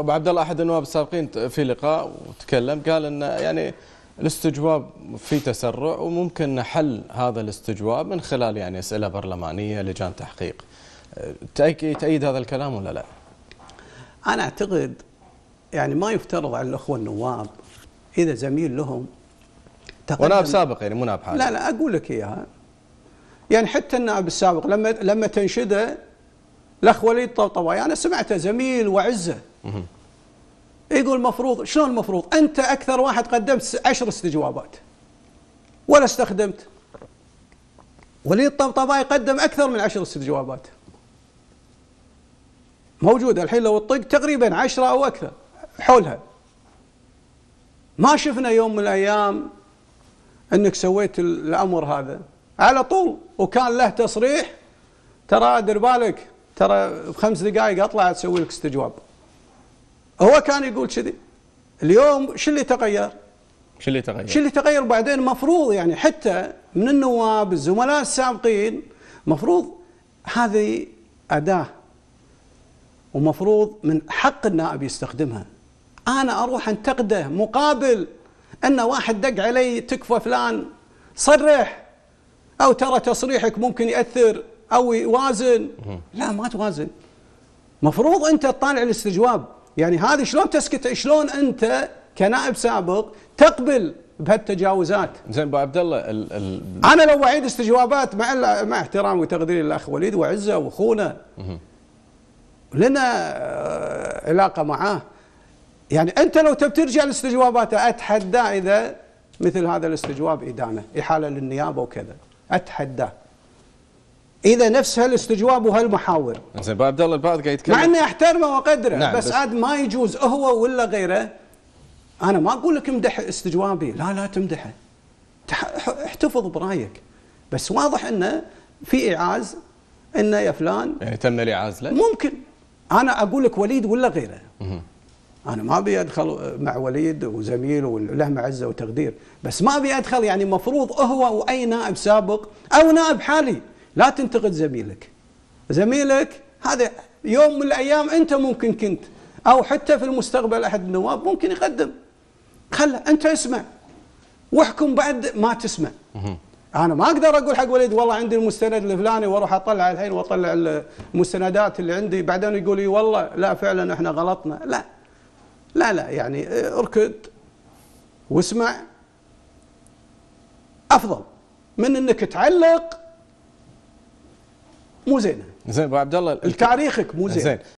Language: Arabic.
أبو عبد الله أحد النواب السابقين في لقاء وتكلم قال إن يعني الاستجواب في تسرع وممكن حل هذا الاستجواب من خلال يعني أسئلة برلمانية لجان تحقيق. تأيد هذا الكلام ولا لا؟ أنا أعتقد يعني ما يفترض على الأخوة النواب إذا زميل لهم ونائب سابق يعني مو نائب حالي. لا لا أقول لك إياها يعني حتى النائب السابق لما لما تنشده الاخ وليد طبطباي أنا سمعته زميل وعزة. يقول مفروض شلون المفروض أنت أكثر واحد قدمت عشر استجوابات ولا استخدمت. وليد طبطباي قدم أكثر من عشر استجوابات موجوده الحين لو تطق تقريبا عشرة أو أكثر حولها. ما شفنا يوم من الأيام إنك سويت الأمر هذا. على طول وكان له تصريح. ترى دير بالك ترى بخمس دقائق أطلع تسوي لك استجواب هو كان يقول كذي. اليوم شو اللي تغير؟ شو اللي تغير؟ شو اللي تغير بعدين؟ مفروض يعني حتى من النواب الزملاء السابقين مفروض هذه أداة ومفروض من حق النائب يستخدمها. أنا أروح أنتقده مقابل أن واحد دق علي تكفى فلان صرح. أو ترى تصريحك ممكن يأثر أو يوازن. لا ما توازن. مفروض أنت تطالع الاستجواب. يعني هذه شلون تسكت شلون أنت كنائب سابق تقبل بهالتجاوزات؟ زين أبو عبد الله ال ال أنا لو أعيد استجوابات مع مع احترامي وتقديري للأخ وليد وعزة وأخونا لنا آه، علاقة معاه. يعني أنت لو تبي ترجع لاستجواباته اتحدى إذا مثل هذا الاستجواب إدانة إحالة للنيابة وكذا. أتحداه. إذا نفس هالاستجواب وهالمحاور. زين ابو عبد الله البعض قاعد يتكلم. مع إني أحترمه وأقدره نعم، بس بس- عاد ما يجوز هو ولا غيره. أنا ما أقول لك امدح استجوابي. لا لا تمدحه. احتفظ برأيك. بس واضح إنه في ايعاز إنه يا فلان. يعني تم لي عازله ممكن. أنا أقول لك وليد ولا غيره. أنا ما أبي أدخل مع وليد وزميل وله معزة وتقدير. بس ما أبي أدخل يعني مفروض هو وأي نائب سابق أو نائب حالي. لا تنتقد زميلك. زميلك هذا يوم من الأيام أنت ممكن كنت أو حتى في المستقبل أحد النواب ممكن يقدم. خله أنت اسمع. واحكم بعد ما تسمع. أنا ما أقدر أقول حق وليد والله عندي المستند الفلاني وأروح أطلع الحين وأطلع المستندات اللي عندي. بعدين يقول لي والله لا فعلا إحنا غلطنا. لا. لا لا يعني اركض واسمع. أفضل من إنك تعلق مو زينة. زين أبو عبد الله تاريخك مو زين. زين